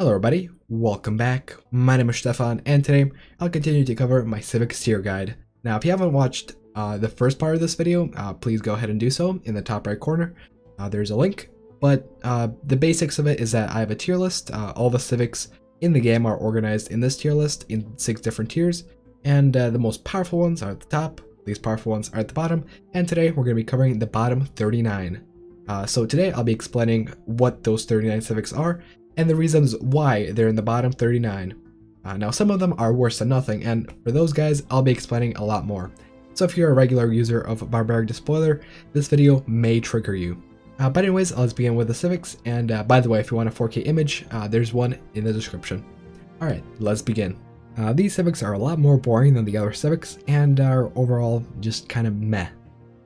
Hello everybody, welcome back. My name is Stefan and today I'll continue to cover my Civics tier guide. Now if you haven't watched uh, the first part of this video, uh, please go ahead and do so in the top right corner. Uh, there's a link, but uh, the basics of it is that I have a tier list. Uh, all the Civics in the game are organized in this tier list in six different tiers, and uh, the most powerful ones are at the top, least powerful ones are at the bottom, and today we're going to be covering the bottom 39. so today I'll be explaining what those 39 Civics are and the reasons why they're in the bottom 39. Uh, now some of them are worse than nothing, and for those guys, I'll be explaining a lot more. So if you're a regular user of Barbaric Despoiler, this video may trigger you. Uh, but anyways, let's begin with the Civics, and uh, by the way, if you want a 4K image, uh, there's one in the description. Alright, let's begin. Uh, these Civics are a lot more boring than the other Civics, and are overall just kind of meh.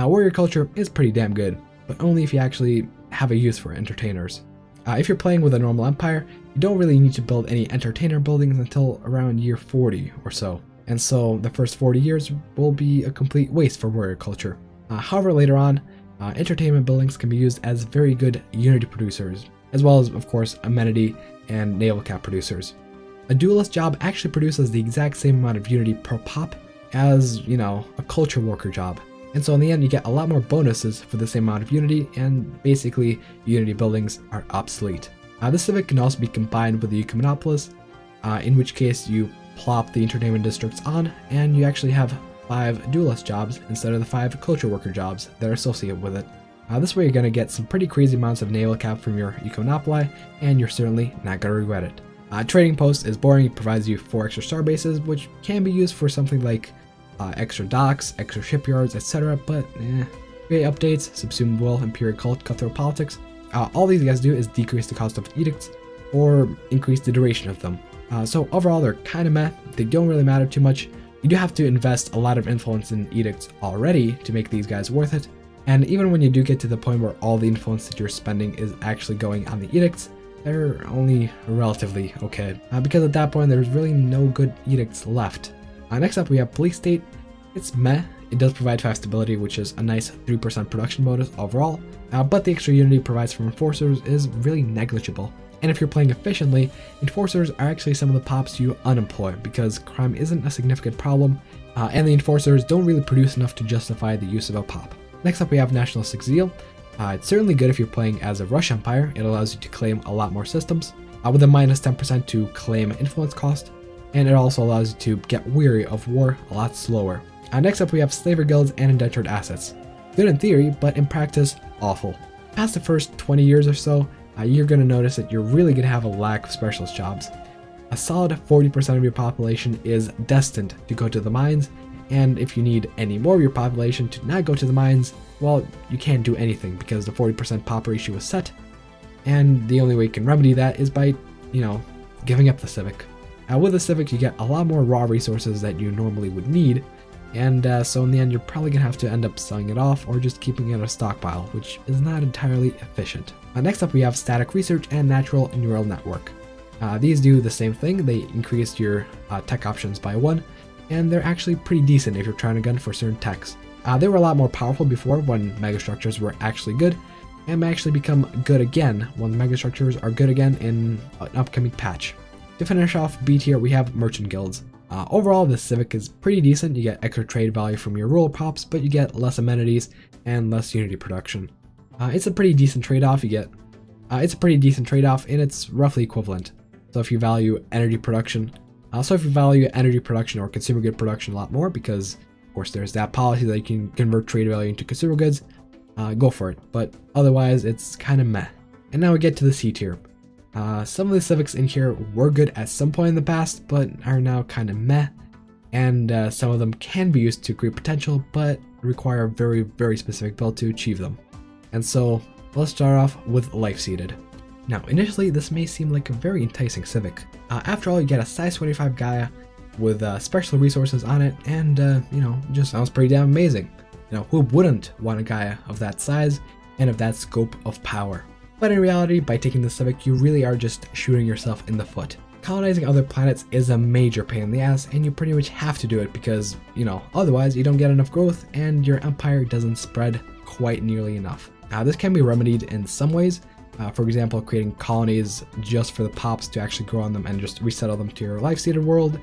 Uh, warrior culture is pretty damn good, but only if you actually have a use for entertainers. Uh, if you're playing with a normal empire, you don't really need to build any entertainer buildings until around year 40 or so, and so the first 40 years will be a complete waste for warrior culture. Uh, however, later on, uh, entertainment buildings can be used as very good unity producers, as well as, of course, amenity and naval cap producers. A duelist job actually produces the exact same amount of unity per pop as, you know, a culture worker job. And so in the end, you get a lot more bonuses for the same amount of Unity, and basically, Unity buildings are obsolete. Uh, this civic can also be combined with the Ecumenopolis, uh, in which case you plop the entertainment districts on, and you actually have five duelist jobs instead of the five culture worker jobs that are associated with it. Uh, this way you're going to get some pretty crazy amounts of naval cap from your Ecomonopoli, and you're certainly not going to regret it. Uh, trading Post is boring, it provides you 4 extra star bases, which can be used for something like uh, extra docks, extra shipyards, etc. But eh. Great updates, subsumed will, imperial cult, cutthroat politics. Uh, all these guys do is decrease the cost of edicts or increase the duration of them. Uh, so overall, they're kind of meh. They don't really matter too much. You do have to invest a lot of influence in edicts already to make these guys worth it. And even when you do get to the point where all the influence that you're spending is actually going on the edicts, they're only relatively okay. Uh, because at that point, there's really no good edicts left. Uh, next up, we have Police State. It's meh. It does provide 5 stability, which is a nice 3% production bonus overall, uh, but the extra unity provides from Enforcers is really negligible. And if you're playing efficiently, Enforcers are actually some of the pops you unemploy because crime isn't a significant problem, uh, and the Enforcers don't really produce enough to justify the use of a pop. Next up we have Nationalistic Zeal. Uh, it's certainly good if you're playing as a Rush Empire, it allows you to claim a lot more systems, uh, with a minus 10% to claim influence cost, and it also allows you to get weary of war a lot slower. Uh, next up we have slaver guilds and indentured assets. Good in theory, but in practice, awful. Past the first 20 years or so, uh, you're going to notice that you're really going to have a lack of specialist jobs. A solid 40% of your population is destined to go to the mines, and if you need any more of your population to not go to the mines, well, you can't do anything because the 40% pop ratio is set, and the only way you can remedy that is by, you know, giving up the civic. Uh, with the Civic, you get a lot more raw resources that you normally would need, and uh, so in the end, you're probably going to have to end up selling it off or just keeping it in a stockpile, which is not entirely efficient. Uh, next up, we have Static Research and Natural Neural Network. Uh, these do the same thing, they increase your uh, tech options by one, and they're actually pretty decent if you're trying to gun for certain techs. Uh, they were a lot more powerful before when megastructures were actually good, and may actually become good again when megastructures are good again in an upcoming patch. To finish off B tier, we have Merchant Guilds. Uh, overall, this Civic is pretty decent. You get extra trade value from your rural props, but you get less amenities and less unity production. Uh, it's a pretty decent trade-off. You get, uh, it's a pretty decent trade-off, and it's roughly equivalent. So if you value energy production, uh, so if you value energy production or consumer good production a lot more, because of course there's that policy that you can convert trade value into consumer goods, uh, go for it. But otherwise, it's kind of meh. And now we get to the C tier. Uh, some of the Civics in here were good at some point in the past, but are now kind of meh. And uh, some of them can be used to great potential, but require a very, very specific build to achieve them. And so, let's start off with Life Seeded. Now, initially, this may seem like a very enticing Civic. Uh, after all, you get a size 25 Gaia with uh, special resources on it, and, uh, you know, just sounds pretty damn amazing. You know, who wouldn't want a Gaia of that size and of that scope of power? But in reality, by taking the Civic, you really are just shooting yourself in the foot. Colonizing other planets is a major pain in the ass, and you pretty much have to do it because, you know, otherwise you don't get enough growth and your empire doesn't spread quite nearly enough. Now, this can be remedied in some ways, Uh, for example, creating colonies just for the pops to actually grow on them and just resettle them to your life-seeded world,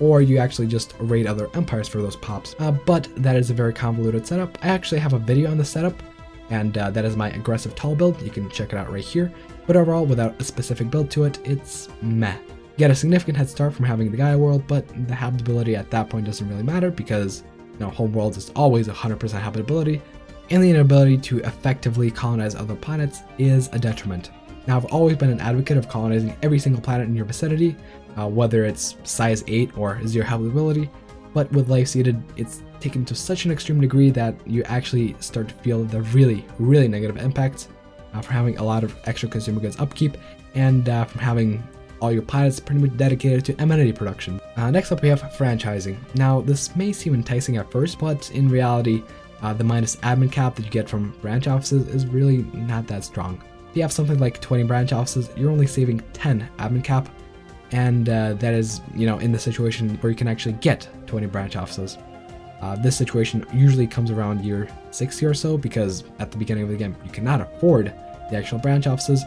or you actually just raid other empires for those pops. Uh, but that is a very convoluted setup. I actually have a video on the setup, and uh, that is my aggressive tall build. You can check it out right here. But overall, without a specific build to it, it's meh. You get a significant head start from having the Gaia world, but the habitability at that point doesn't really matter because you know, home worlds is always 100% habitability, and the inability to effectively colonize other planets is a detriment. Now, I've always been an advocate of colonizing every single planet in your vicinity, uh, whether it's size 8 or 0 habitability, but with life seeded, it's taken to such an extreme degree that you actually start to feel the really, really negative impacts uh, from having a lot of extra consumer goods upkeep and uh, from having all your pilots pretty much dedicated to amenity production. Uh, next up we have franchising. Now this may seem enticing at first, but in reality, uh, the minus admin cap that you get from branch offices is really not that strong. If you have something like 20 branch offices, you're only saving 10 admin cap, and uh, that is, you know, in the situation where you can actually get 20 branch offices. Uh, this situation usually comes around year 60 or so because at the beginning of the game you cannot afford the actual branch offices,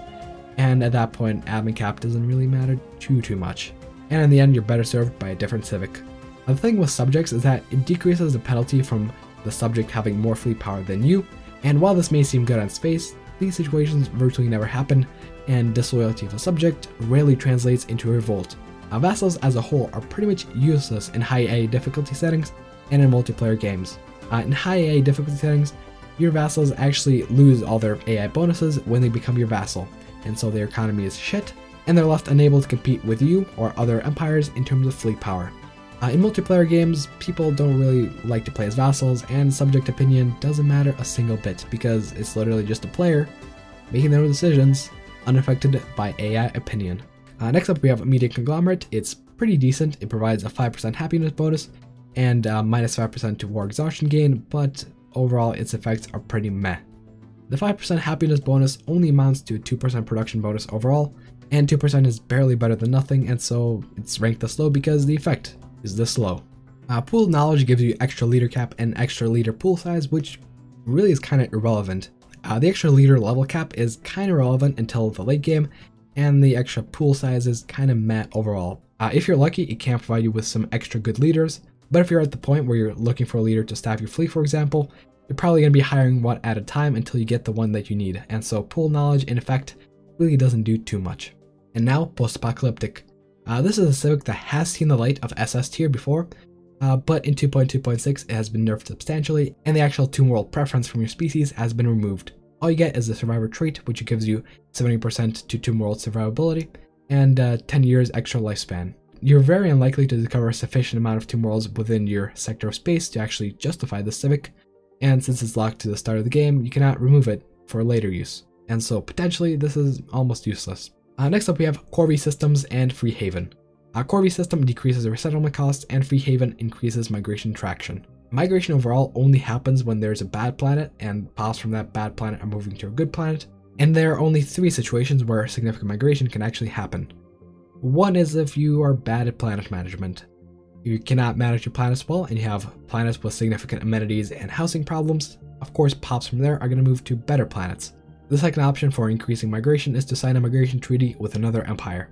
and at that point admin cap doesn't really matter too too much. And in the end you're better served by a different civic. The thing with subjects is that it decreases the penalty from the subject having more fleet power than you, and while this may seem good on space, these situations virtually never happen, and disloyalty of a subject rarely translates into a revolt. Now, vassals as a whole are pretty much useless in high A difficulty settings and in multiplayer games. Uh, in high AI difficulty settings, your vassals actually lose all their AI bonuses when they become your vassal, and so their economy is shit, and they're left unable to compete with you or other empires in terms of fleet power. Uh, in multiplayer games, people don't really like to play as vassals, and subject opinion doesn't matter a single bit because it's literally just a player making their own decisions, unaffected by AI opinion. Uh, next up, we have Media Conglomerate. It's pretty decent. It provides a 5% happiness bonus and uh, minus 5% to war exhaustion gain, but overall its effects are pretty meh. The 5% happiness bonus only amounts to a 2% production bonus overall, and 2% is barely better than nothing, and so it's ranked this low because the effect is this low. Uh, pooled knowledge gives you extra leader cap and extra leader pool size, which really is kind of irrelevant. Uh, the extra leader level cap is kind of relevant until the late game, and the extra pool size is kind of meh overall. Uh, if you're lucky, it can provide you with some extra good leaders, but if you're at the point where you're looking for a leader to staff your fleet, for example, you're probably going to be hiring one at a time until you get the one that you need, and so pooled knowledge, in effect, really doesn't do too much. And now, post-apocalyptic. Uh, this is a Civic that has seen the light of SS tier before, uh, but in 2.2.6 it has been nerfed substantially, and the actual Tomb World preference from your species has been removed. All you get is the Survivor trait, which gives you 70% to Tomb World survivability, and uh, 10 years extra lifespan. You're very unlikely to discover a sufficient amount of Tomb Worlds within your sector of space to actually justify the Civic, and since it's locked to the start of the game, you cannot remove it for later use. And so potentially this is almost useless. Uh, next up we have Corvée Systems and Free Haven. Our Corvée system decreases resettlement costs and Free Haven increases migration traction. Migration overall only happens when there's a bad planet and pops from that bad planet are moving to a good planet, and there are only three situations where significant migration can actually happen. One is if you are bad at planet management. You cannot manage your planets well and you have planets with significant amenities and housing problems, of course pops from there are going to move to better planets. The second option for increasing migration is to sign a migration treaty with another empire.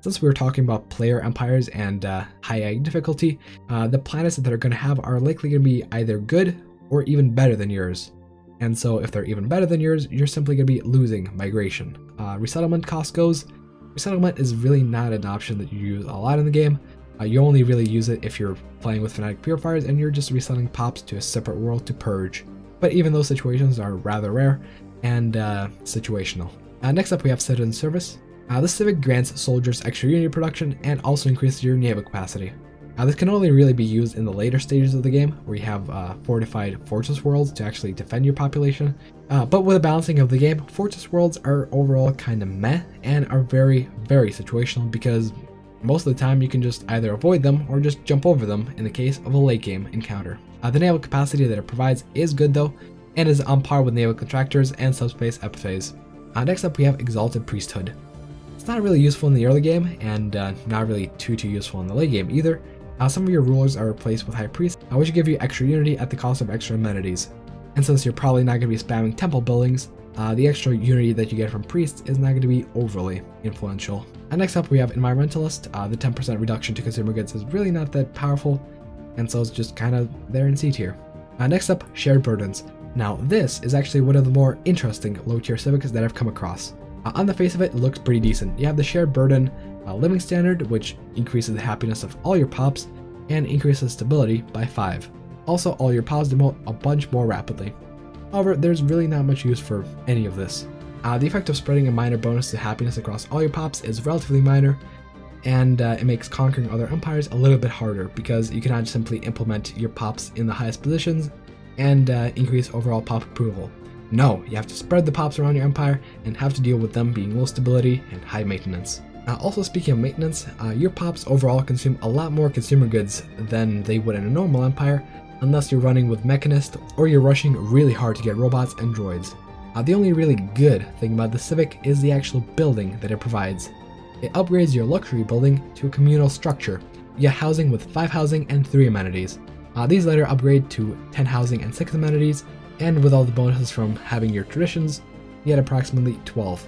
Since we were talking about player empires and uh, high A difficulty, uh, the planets that are going to have are likely going to be either good or even better than yours. And so if they're even better than yours, you're simply going to be losing migration. Uh, resettlement cost goes, resettlement is really not an option that you use a lot in the game. Uh, you only really use it if you're playing with Fanatic Purifiers and you're just resettling pops to a separate world to purge. But even those situations are rather rare, and uh, situational. Uh, next up we have Citizen Service. Uh, this civic grants soldiers extra unit production and also increases your naval capacity. Uh, this can only really be used in the later stages of the game, where you have uh, fortified fortress worlds to actually defend your population. Uh, but with a balancing of the game, fortress worlds are overall kind of meh and are very, very situational because most of the time you can just either avoid them or just jump over them in the case of a late game encounter. Uh, the naval capacity that it provides is good though, and is on par with naval contractors and subspace ephapses. Uh, next up we have Exalted Priesthood. It's not really useful in the early game, and uh, not really too too useful in the late game either. Uh, some of your rulers are replaced with High Priest, uh, which give you extra unity at the cost of extra amenities. And since you're probably not going to be spamming temple buildings, uh, the extra unity that you get from priests is not going to be overly influential. And next up we have environmentalist. Uh, the 10% reduction to consumer goods is really not that powerful, and so it's just kind of there in C tier. Uh, next up, shared burdens. Now this is actually one of the more interesting low tier civics that I've come across. Uh, on the face of it, it looks pretty decent. You have the shared burden living standard, which increases the happiness of all your pops and increases stability by 5. Also, all your pops demote a bunch more rapidly. However, there's really not much use for any of this. Uh, the effect of spreading a minor bonus to happiness across all your pops is relatively minor, and uh, it makes conquering other empires a little bit harder because you cannot simply implement your pops in the highest positions and uh, increase overall pop approval. No, you have to spread the pops around your empire and have to deal with them being low stability and high maintenance. Uh, also speaking of maintenance, uh, your pops overall consume a lot more consumer goods than they would in a normal empire, unless you're running with Mechanist or you're rushing really hard to get robots and droids. Uh, the only really good thing about the Civic is the actual building that it provides. It upgrades your luxury building to a communal structure, you housing with 5 housing and 3 amenities. Uh, these later upgrade to 10 housing and 6 amenities, and with all the bonuses from having your traditions, you get approximately 12.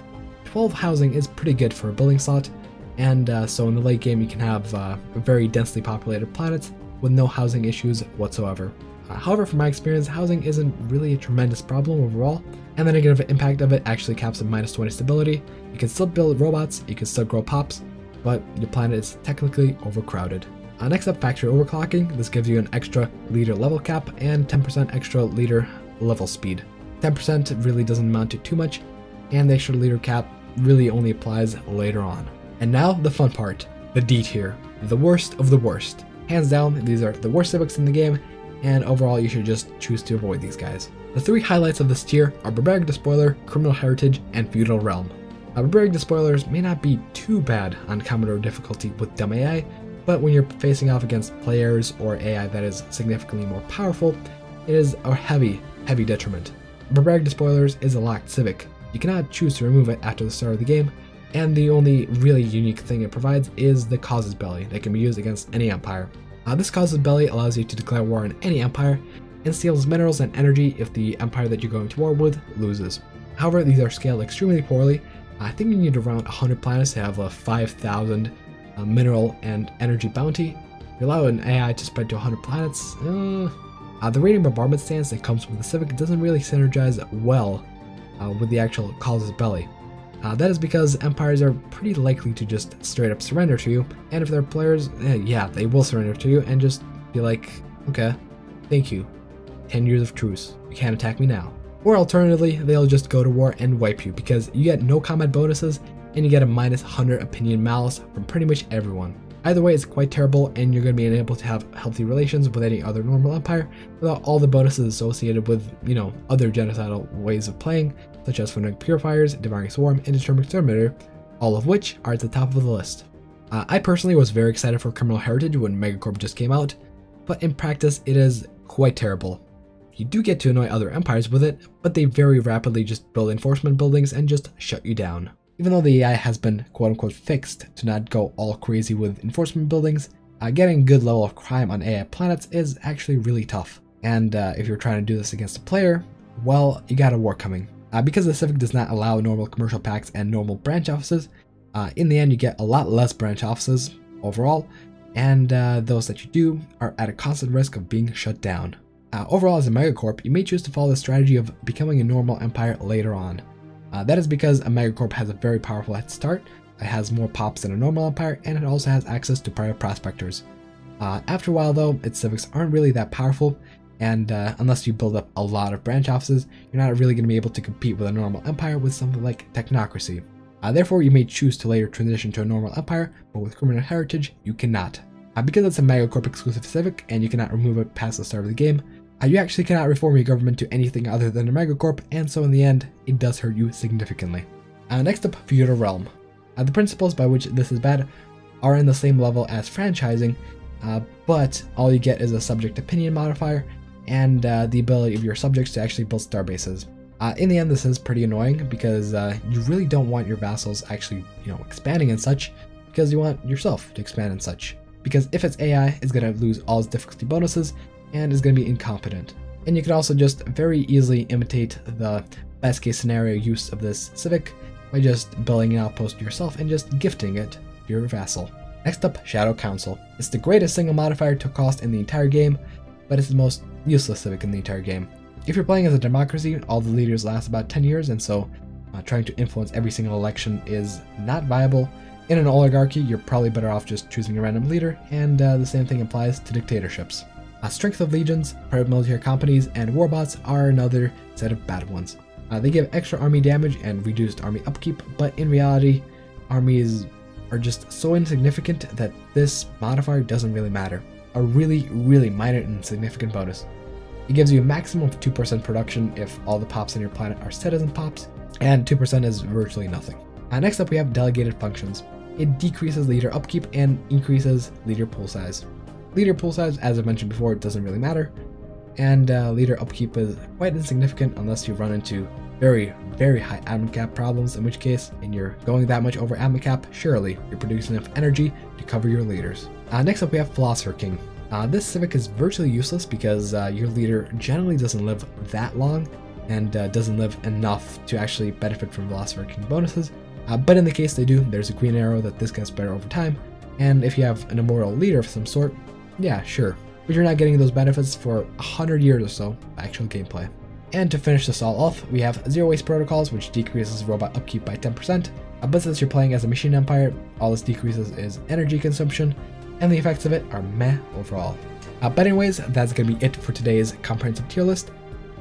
12 housing is pretty good for a building slot, and uh, so in the late game you can have uh, very densely populated planets with no housing issues whatsoever. Uh, however, from my experience, housing isn't really a tremendous problem overall, and the negative impact of it actually caps at minus 20 stability. You can still build robots, you can still grow pops, but your planet is technically overcrowded. Uh, next up, factory overclocking. This gives you an extra leader level cap and 10% extra leader level speed. 10% really doesn't amount to too much, and the extra leader cap really only applies later on. And now the fun part, the D tier, the worst of the worst. Hands down, these are the worst civics in the game, and overall you should just choose to avoid these guys. The three highlights of this tier are Barbaric Despoiler, Criminal Heritage, and Feudal Realm. Now, Barbaric Despoilers may not be too bad on Commodore difficulty with dumb AI, but when you're facing off against players or AI that is significantly more powerful, it is a heavy, heavy detriment. Barbaric Despoilers is a locked civic. You cannot choose to remove it after the start of the game, and the only really unique thing it provides is the Casus belli that can be used against any empire. Uh, this Casus belli allows you to declare war on any empire and steals minerals and energy if the empire that you're going to war with loses. However, these are scaled extremely poorly. I think you need around 100 planets to have a 5,000 uh, mineral and energy bounty. If you allow an AI to spread to 100 planets, uh, uh, the raiding bombardment stance that comes with the Civic doesn't really synergize well uh, with the actual Casus Belli. Uh, that is because empires are pretty likely to just straight up surrender to you, and if they're players, eh, yeah, they will surrender to you and just be like, okay, thank you. 10 years of truce, you can't attack me now. Or alternatively, they'll just go to war and wipe you because you get no combat bonuses and you get a minus 100 opinion malice from pretty much everyone. Either way, it's quite terrible, and you're going to be unable to have healthy relations with any other normal empire without all the bonuses associated with, you know, other genocidal ways of playing, such as Fanatic Purifiers, Devouring Swarm, and Determined Exterminator, all of which are at the top of the list. Uh, I personally was very excited for Criminal Heritage when Megacorp just came out, but in practice, it is quite terrible. You do get to annoy other empires with it, but they very rapidly just build enforcement buildings and just shut you down. Even though the AI has been quote unquote fixed to not go all crazy with enforcement buildings, uh, getting a good level of crime on AI planets is actually really tough. And uh, if you're trying to do this against a player, well, you got a war coming. Uh, because the Civic does not allow normal commercial pacts and normal branch offices, uh, in the end you get a lot less branch offices overall, and uh, those that you do are at a constant risk of being shut down. Uh, overall, as a megacorp, you may choose to follow the strategy of becoming a normal empire later on. Uh, that is because a megacorp has a very powerful head start, it has more pops than a normal empire, and it also has access to private prospectors. Uh, after a while though, its civics aren't really that powerful, and uh, unless you build up a lot of branch offices, you're not really going to be able to compete with a normal empire with something like technocracy. Uh, therefore, you may choose to later transition to a normal empire, but with criminal heritage, you cannot. Uh, because it's a megacorp exclusive civic, and you cannot remove it past the start of the game, you actually cannot reform your government to anything other than a megacorp, and so in the end, it does hurt you significantly. Uh, next up, Feudal Realm. Uh, the principles by which this is bad are in the same level as franchising, uh, but all you get is a subject opinion modifier and uh, the ability of your subjects to actually build star bases. Uh, in the end, this is pretty annoying because you really don't want your vassals actually, you know, expanding and such, because you want yourself to expand and such. Because if it's AI, it's going to lose all its difficulty bonuses, and is going to be incompetent. And you can also just very easily imitate the best case scenario use of this Civic by just building an outpost yourself and just gifting it to your vassal. Next up, Shadow Council. It's the greatest single modifier to cost in the entire game, but it's the most useless civic in the entire game. If you're playing as a democracy, all the leaders last about 10 years, and so uh, trying to influence every single election is not viable. In an oligarchy, you're probably better off just choosing a random leader, and uh, the same thing applies to dictatorships. Uh, strength of legions, private military companies, and warbots are another set of bad ones. Uh, they give extra army damage and reduced army upkeep, but in reality, armies are just so insignificant that this modifier doesn't really matter. A really, really minor and insignificant bonus. It gives you a maximum of 2% production if all the pops on your planet are citizen pops, and 2% is virtually nothing. Uh, next up we have delegated functions. It decreases leader upkeep and increases leader pool size. Leader pool size, as I mentioned before, doesn't really matter, and uh, leader upkeep is quite insignificant unless you run into very, very high admin cap problems, in which case, and you're going that much over admin cap, surely you're producing enough energy to cover your leaders. Uh, next up we have Philosopher King. Uh, this civic is virtually useless because uh, your leader generally doesn't live that long and uh, doesn't live enough to actually benefit from Philosopher King bonuses. Uh, but in the case they do, there's a green arrow that this gets better over time, and if you have an immortal leader of some sort, yeah, sure. But you're not getting those benefits for 100 years or so actual gameplay. And to finish this all off, we have Zero Waste Protocols, which decreases robot upkeep by 10%, uh, but since you're playing as a machine empire, all this decreases is energy consumption, and the effects of it are meh overall. Uh, but anyways, that's gonna be it for today's comprehensive tier list.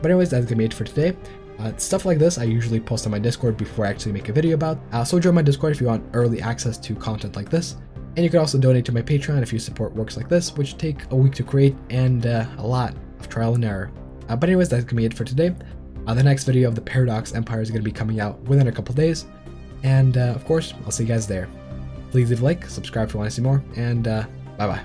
But anyways, that's gonna be it for today. Uh, stuff like this I usually post on my Discord before I actually make a video about, uh, so join my Discord if you want early access to content like this. And you can also donate to my Patreon if you support works like this, which take a week to create and uh, a lot of trial and error. Uh, but anyways, that's gonna be it for today. Uh, the next video of the Paradox Empire is gonna be coming out within a couple days. And uh, of course, I'll see you guys there. Please leave a like, subscribe if you want to see more, and uh, bye bye.